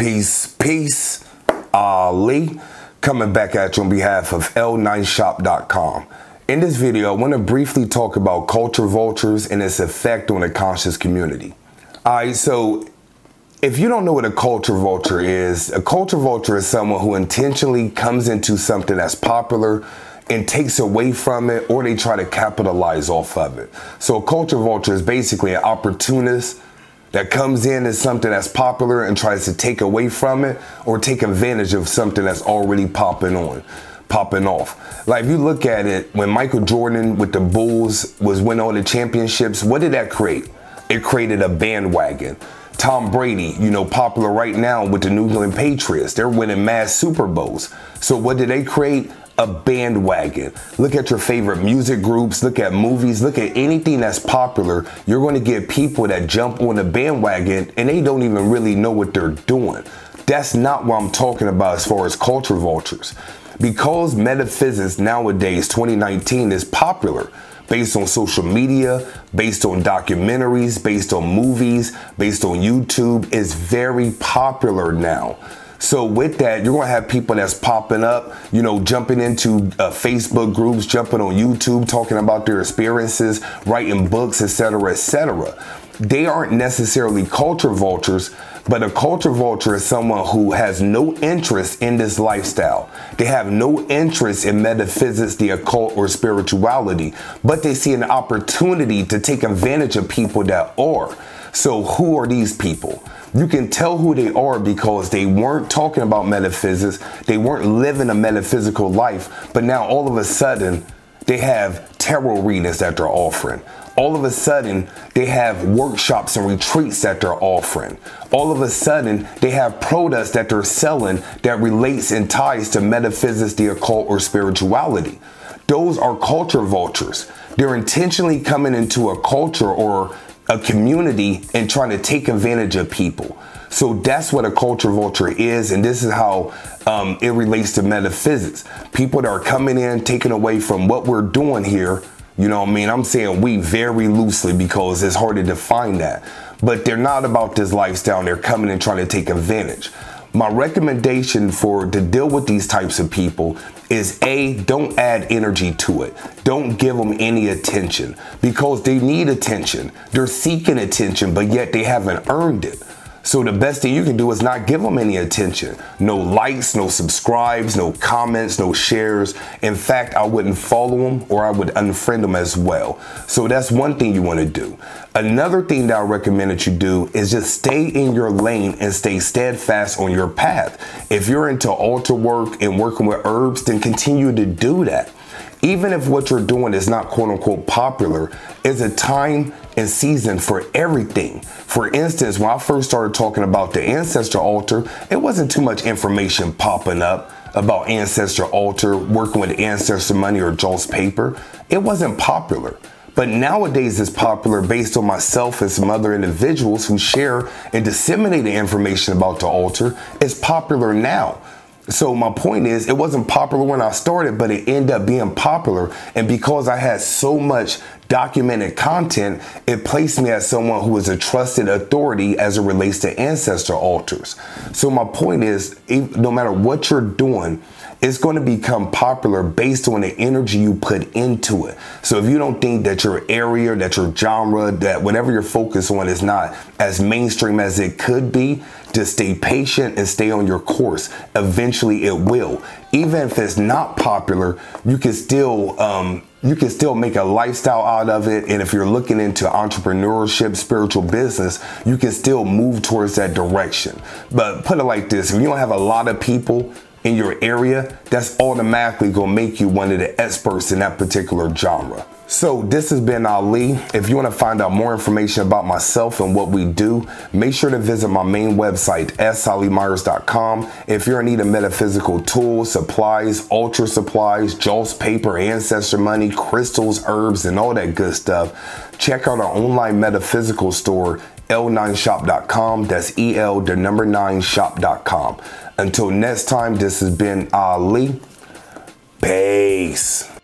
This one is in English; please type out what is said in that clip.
Peace, peace. Ali coming back at you on behalf of EL9SHOP.com. In this video, I want to briefly talk about culture vultures and its effect on the conscious community. All right, so if you don't know what a culture vulture is, a culture vulture is someone who intentionally comes into something that's popular and takes away from it or they try to capitalize off of it. So a culture vulture is basically an opportunist that comes in as something that's popular and tries to take away from it or take advantage of something that's already popping on popping off. Like if you look at it, when Michael Jordan with the Bulls was winning all the championships, what did that create? It created a bandwagon. Tom Brady, you know, popular right now with the New England Patriots. They're winning mass Super Bowls. So what did they create? A bandwagon. Look at your favorite music groups, look at movies, look at anything that's popular. You're going to get people that jump on the bandwagon and they don't even really know what they're doing. That's not what I'm talking about as far as culture vultures. Because metaphysics nowadays, 2019, is popular based on social media, based on documentaries, based on movies, based on YouTube, is very popular now. So with that, you're gonna have people that's popping up, you know, jumping into uh, Facebook groups, jumping on YouTube, talking about their experiences, writing books, etc., etc. They aren't necessarily culture vultures, but a culture vulture is someone who has no interest in this lifestyle. They have no interest in metaphysics, the occult, or spirituality, but they see an opportunity to take advantage of people that are. So, who are these people? You can tell who they are because they weren't talking about metaphysics, they weren't living a metaphysical life, but now all of a sudden they have tarot readings that they're offering. All of a sudden, they have workshops and retreats that they're offering. All of a sudden, they have products that they're selling that relates and ties to metaphysics, the occult, or spirituality. Those are culture vultures. They're intentionally coming into a culture or a community and trying to take advantage of people. So that's what a culture vulture is, and this is how um, it relates to metaphysics. People that are coming in, taking away from what we're doing here. You know what I mean? I'm saying we very loosely because it's hard to define that. But they're not about this lifestyle. They're coming and trying to take advantage. My recommendation for to deal with these types of people is A, don't add energy to it. Don't give them any attention because they need attention. They're seeking attention, but yet they haven't earned it. So the best thing you can do is not give them any attention. No likes, no subscribes, no comments, no shares. In fact, I wouldn't follow them or I would unfriend them as well. So that's one thing you want to do. Another thing that I recommend that you do is just stay in your lane and stay steadfast on your path. If you're into altar work and working with herbs, then continue to do that even if what you're doing is not quote unquote popular, it's a time and season for everything. For instance, when I first started talking about the ancestor altar, it wasn't too much information popping up about ancestor altar, working with ancestor money or Joss paper. It wasn't popular. But nowadays it's popular based on myself and some other individuals who share and disseminate the information about the altar. It's popular now. So my point is, it wasn't popular when I started, but it ended up being popular. And because I had so much documented content, it placed me as someone who is a trusted authority as it relates to ancestor altars. So my point is, no matter what you're doing, it's going to become popular based on the energy you put into it. So if you don't think that your area, that your genre, that whatever you're focused on is not as mainstream as it could be, just stay patient and stay on your course. Eventually it will. Even if it's not popular, you can still um, you can still make a lifestyle out of it. And if you're looking into entrepreneurship, spiritual business, you can still move towards that direction. But put it like this, if you don't have a lot of people in your area, that's automatically gonna make you one of the experts in that particular genre. So this has been Ali. If you want to find out more information about myself and what we do, make sure to visit my main website, salimyers.com. If you're in need of metaphysical tools, supplies, altar supplies, Joss paper, ancestor money, crystals, herbs, and all that good stuff, check out our online metaphysical store, EL9SHOP.com. That's el the number 9 shop.com. Until next time, this has been Ali. Peace.